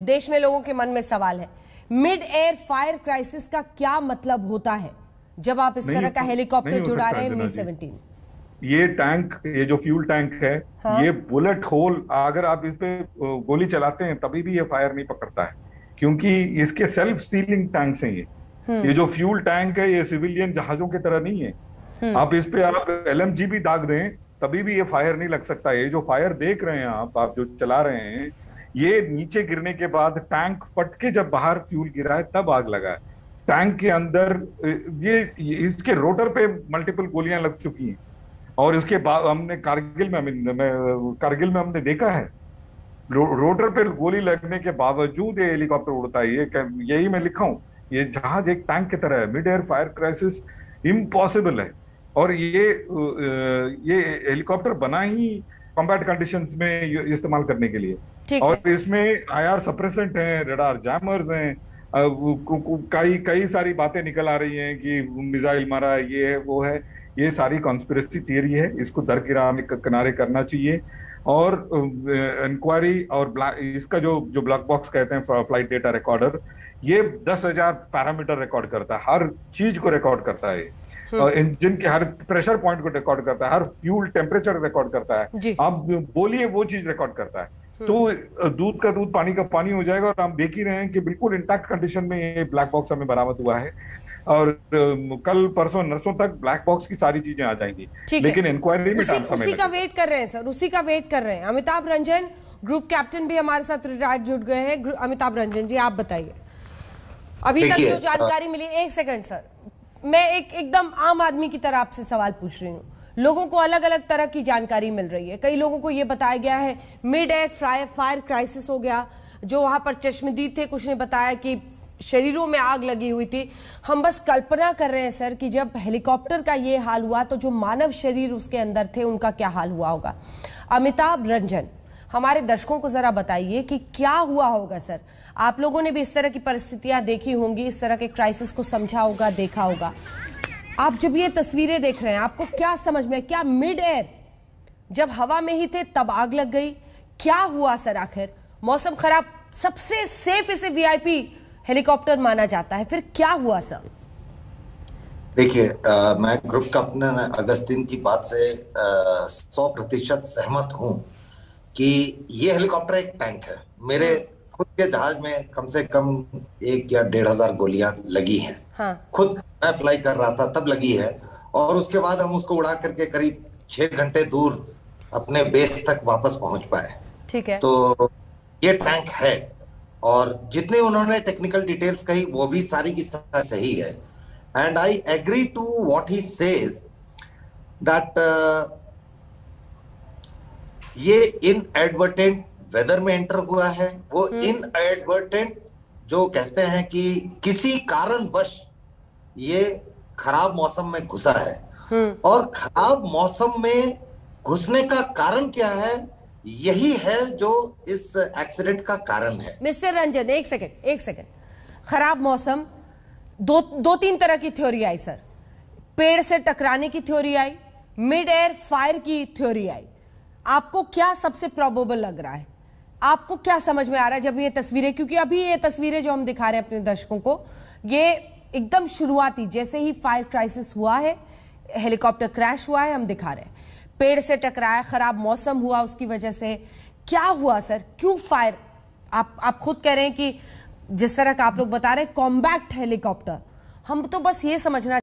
देश में लोगों के मन में सवाल है। मिड एयर फायर क्राइसिस का क्या मतलब होता है? जब आप इस तरह का हेलीकॉप्टर जुड़ा रहे हैं मी सेवनटीन। ये टैंक ये जो फ्यूल टैंक है हाँ। ये बुलेट होल अगर आप इस पे गोली चलाते हैं तभी भी ये फायर नहीं पकड़ता है। क्योंकि इसके सेल्फ सीलिंग टैंक हैं ये। ये जो फ्यूल टैंक है ये सिविलियन जहाजों की तरह नहीं है। आप इस पे आप एल भी दाग दें तभी भी ये फायर नहीं लग सकता। ये जो फायर देख रहे हैं आप आप जो चला रहे हैं ये नीचे गिरने के बाद टैंक फट के जब बाहर फ्यूल गिरा है तब आग लगा है। टैंक के अंदर ये, इसके रोटर पे मल्टीपल गोलियाँ लग चुकी हैं। और इसके बाद हमने कारगिल मैं- कारगिल में हमने देखा है। रो, रोटर पे गोली लगने के बावजूद ये हेलीकॉप्टर उड़ता है। ये यही मैं लिखा हूँ ये जहाज़ एक टैंक की तरह है। Mid air fire crisis impossible है। और ये ये हेलीकॉप्टर बना ही कॉम्बैट कंडीशंस में इस्तेमाल करने के लिए। ठीक और है। इसमें आईआर सप्रेसेंट हैं रडार जैमर्स हैं कई कई सारी बातें निकल आ रही हैं कि मिसाइल मारा है ये है वो है ये सारी कॉन्स्पिरसी थियरी है इसको दरकिनारे किनारे करना चाहिए। और इंक्वायरी और इसका जो जो ब्लैक बॉक्स कहते हैं फ़्लाइट डेटा रिकॉर्डर ये दस हज़ार पैरामीटर रिकॉर्ड करता है हर चीज़ को रिकॉर्ड करता है। और इंजन के हर प्रेशर पॉइंट को रिकॉर्ड करता है हर फ्यूल टेम्परेचर रिकॉर्ड करता है। आप बोलिए वो चीज़ रिकॉर्ड करता है। तो दूध का दूध पानी का पानी हो जाएगा और हम देख ही रहे हैं कि बिल्कुल इंटैक्ट कंडीशन में ये ब्लैक बॉक्स हमें बरामद हुआ है। और कल परसों नरसों तक ब्लैक बॉक्स की सारी चीज़ें आ जाएँगी। ठीक है। लेकिन इंक्वायरी में उसी, समय उसी का वेट कर रहे हैं सर उसी का वेट कर रहे हैं। अमिताभ रंजन ग्रुप कैप्टन भी हमारे साथ रिटायर्ड जुड़ गए हैं। अमिताभ रंजन जी आप बताइए। अभी तक जो जानकारी मिली एक सेकंड सर मैं एक एकदम आम आदमी की तरह आपसे सवाल पूछ रही हूँ। लोगों को अलग अलग तरह की जानकारी मिल रही है। कई लोगों को यह बताया गया है mid air fire fire crisis हो गया, जो वहाँ पर चश्मदीद थे, कुछ ने बताया कि शरीरों में आग लगी हुई थी। हम बस कल्पना कर रहे हैं, सर, कि जब हेलीकॉप्टर का ये हाल हुआ तो जो मानव शरीर उसके अंदर थे, उनका क्या हाल हुआ होगा? अमिताभ रंजन, हमारे दर्शकों को जरा बताइए कि क्या हुआ होगा, सर? आप लोगों ने भी इस तरह की परिस्थितियाँ देखी होंगी, इस तरह के क्राइसिस को समझा होगा, देखा होगा। आप जब ये तस्वीरें देख रहे हैं आपको क्या समझ में क्या मिड एयर जब हवा में ही थे तब आग लग गई। क्या हुआ सर आखिर? मौसम खराब सबसे सेफ़ इसे वीआईपी हेलीकॉप्टर माना जाता है। फिर क्या हुआ सर? देखिए मैं ग्रुप कैप्टन अगस्टिन की बात से सौ प्रतिशत सहमत हूँ कि ये हेलीकॉप्टर एक टैंक है। मेरे खुद के जहाज़ में कम से कम एक या डेढ़ हज़ार गोलियाँ लगी हैं। हाँ। खुद मैं फ्लाई कर रहा था तब लगी है। और उसके बाद हम उसको उड़ा करके करीब छह घंटे दूर अपने बेस तक वापस पहुँच पाए। ठीक है। तो ये टैंक है। और जितने उन्होंने टेक्निकल डिटेल्स कही वो भी सारी की सारी सही है। And I agree to what he says that ये इन एडवर्टेंट वेदर में एंटर हुआ है वो इन एडवर्टेंट जो कहते हैं कि किसी कारणवश ये खराब मौसम में घुसा है। हम्म। और खराब मौसम में घुसने का कारण क्या है यही है जो इस एक्सीडेंट का कारण है। मिस्टर रंजन एक सेकेंड एक सेकेंड खराब मौसम दो दो तीन तरह की थ्योरी आई सर पेड़ से टकराने की थ्योरी आई मिड एयर फायर की थ्योरी आई। आपको क्या सबसे प्रोबेबल लग रहा है? आपको क्या समझ में आ रहा है जब ये तस्वीरें, क्योंकि अभी ये तस्वीरें जो हम दिखा रहे हैं अपने दर्शकों को, ये एकदम शुरुआती, जैसे ही फायर क्राइसिस हुआ है हेलीकॉप्टर क्रैश हुआ है, हम दिखा रहे हैं। पेड़ से टकराया, खराब मौसम हुआ उसकी वजह से। क्या हुआ, सर? क्यों फायर आप आप खुद कह रहे हैं कि जिस तरह का आप लोग बता रहे हैं कॉम्बैक्ट हेलीकॉप्टर हम तो बस ये समझना